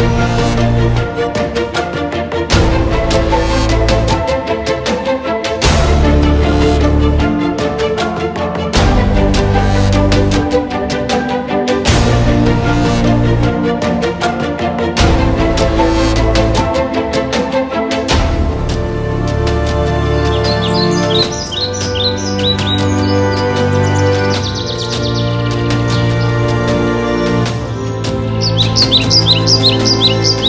Música Música